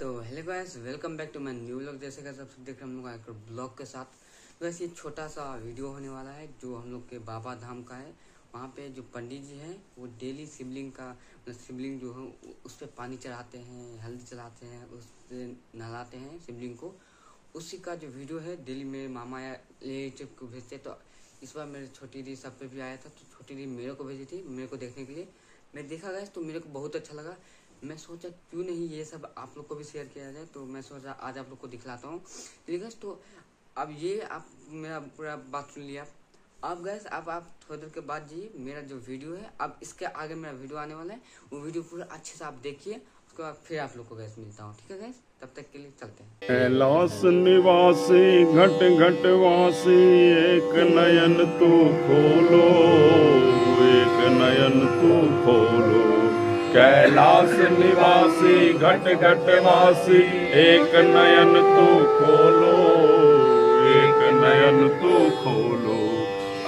तो hello guys, welcome back to my new blog जैसे कि सब देख रहे हम लोग एक ब्लॉग के साथ। तो वैसे ये छोटा सा वीडियो होने वाला है, जो हम लोग के बाबा धाम का है। वहाँ पे जो पंडित जी हैं, वो डेली शिवलिंग का मतलब शिवलिंग जो है उस पर पानी चढ़ाते हैं, हल्दी चलाते हैं, उस नहलाते हैं शिवलिंग को। उसी का जो वीडियो है, डेली मेरे मामा या रिलेटिव को भेजते तो इस बार मेरे छोटी दी सब पे भी आया था तो छोटी दी मेरे को भेजी थी, मेरे को देखने के लिए। मैं देखा गया तो मेरे को बहुत अच्छा लगा। मैं सोचा क्यों नहीं ये सब आप लोग को भी शेयर किया जाए तो मैं सोचा आज आप लोग को दिखलाता हूँ। है तो अब ये आप, मेरा पूरा बात सुन लिया। अब गैस अब आप थोड़ी देर के बाद जी, मेरा जो वीडियो है, अब इसके आगे मेरा वीडियो आने वाला है। वो वीडियो पूरा अच्छे से आप देखिए, उसके बाद फिर आप लोग को गैस मिलता हूँ, ठीक है गैस तब तक के लिए चलते हैं। कैलाश निवासी, घट घट वासी, एक नयन तू खोलो, एक नयन तू खोलो। कैलाश निवासी, घट घट वासी एक नयन तू खोलो, एक नयन तू खोलो।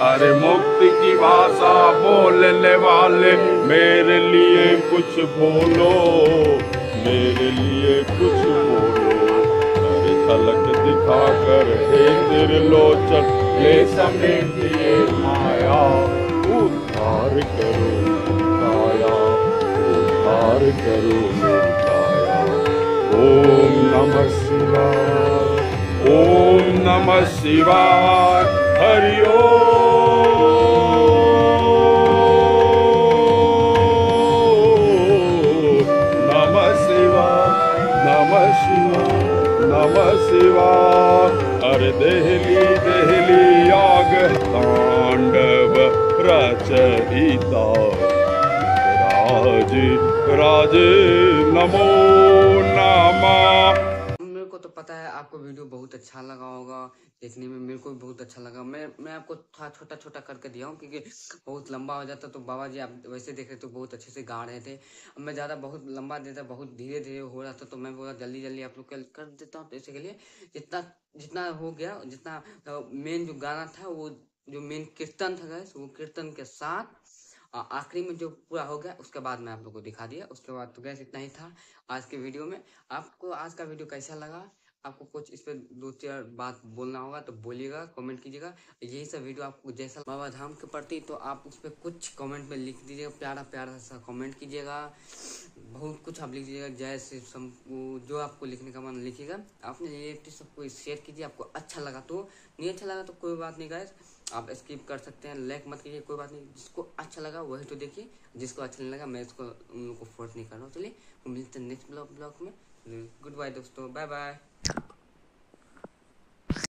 अरे मुक्ति की भाषा बोलने वाले, मेरे लिए कुछ बोलो, मेरे लिए कुछ बोलो। अरे तलक दिखा कर हे निर्लोचन ले समेटिए माया, उद्धार करो। उद्धार करो ओम नमः शिवाय। ओम नमः शिवाय हरि नमः शिवाय नमः शिवाय। नमः शिवाय। अरे देहली देहली आग तांडव रचयिता। राज राज नमो नमः। मेरे को तो पता है आपको वीडियो बहुत अच्छा लगा होगा, देखने में मेरे को भी बहुत अच्छा लगा। मैं मैं आपको थोड़ा छोटा छोटा करके दिया हूँ, क्योंकि बहुत लंबा हो जाता तो बाबा जी आप वैसे देख रहे तो बहुत अच्छे से गा रहे थे। मैं ज़्यादा बहुत लंबा देता, बहुत धीरे धीरे हो रहा था तो मैं बोला जल्दी जल्दी आप लोग कर देता हूँ तो इसी के लिए जितना जितना हो गया, जितना मेन जो गाना था, वो जो मेन कीर्तन था वो कीर्तन के साथ आखिरी में जो पूरा हो गया, उसके बाद मैं आप लोग को दिखा दिया। उसके बाद तो गैस इतना ही था आज के वीडियो में। आपको आज का वीडियो कैसा लगा? आपको कुछ इस पर दो चार बात बोलना होगा तो बोलिएगा, कमेंट कीजिएगा। यही सब वीडियो आपको जैसा बाबा धाम के प्रति तो आप उस पर कुछ कमेंट में लिख दीजिएगा प्यारा प्यारा सा कमेंट कीजिएगा। बहुत कुछ आप लिख दीजिएगा वो जो आपको लिखने का मन लिखिएगा अपने रिलेटिव सबको शेयर कीजिए, आपको अच्छा लगा तो। नहीं अच्छा लगा तो कोई बात नहीं गाइस आप स्किप कर सकते हैं लाइक मत कीजिए, कोई बात नहीं। जिसको अच्छा लगा वही तो देखिए, जिसको अच्छा नहीं लगा, मैं इसको, उनको फोर्स नहीं कर रहा हूँ। चलिए, मिलते हैं नेक्स्ट ब्लॉग ब्लॉग में। गुड बाय दोस्तों। Bye bye